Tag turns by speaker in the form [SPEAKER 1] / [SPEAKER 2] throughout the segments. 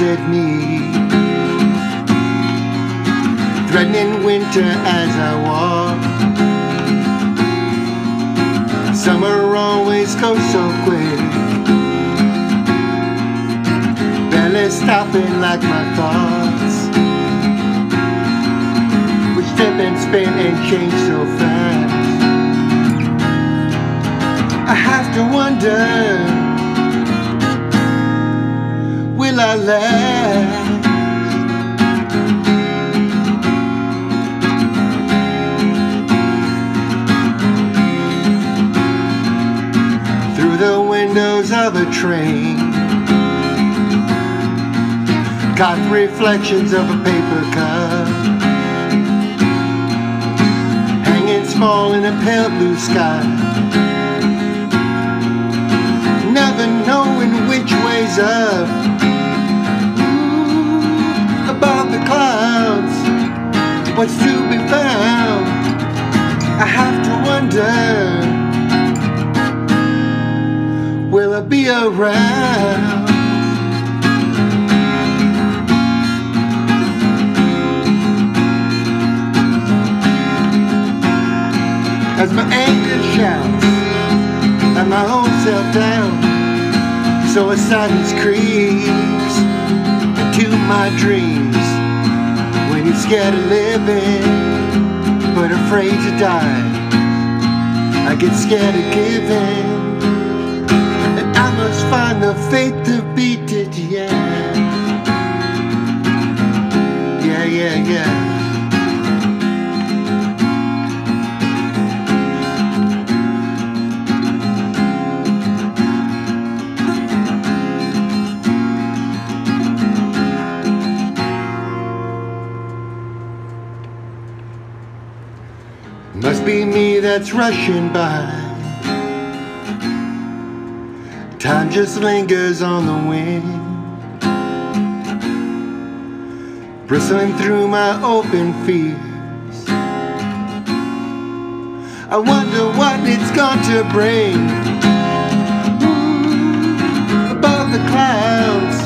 [SPEAKER 1] me. Threatening winter as I walk. Summer always goes so quick. Barely stopping like my thoughts. Which step and spin and change so fast. I have to wonder Through the windows of a train. Caught reflections of a paper cup. Hanging small in a pale blue sky. Never knowing which way's up What's to be found? I have to wonder. Will I be around? As my anger shouts and my own self down, so a silence creeps into my dreams you're scared of living but afraid to die. I get scared of giving, and I must find the faith to it. Must be me that's rushing by. Time just lingers on the wind. Bristling through my open fears. I wonder what it's going to bring. Ooh, above the clouds,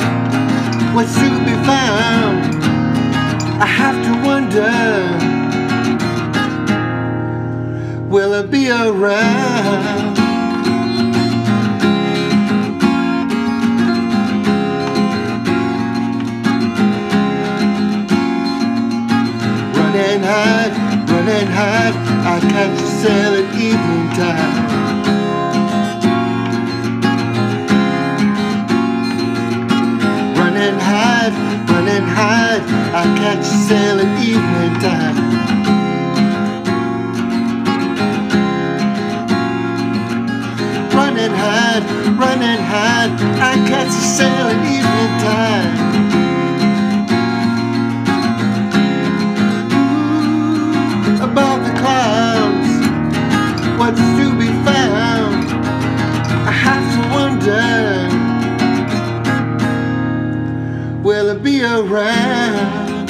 [SPEAKER 1] will it be around? Run and hide, run and hide, I catch the sail at evening time. Run and hide, run and hide, I catch the sail run and hide. I can't sell evil time. Above the clouds, what's to be found? I have to wonder. Will it be around?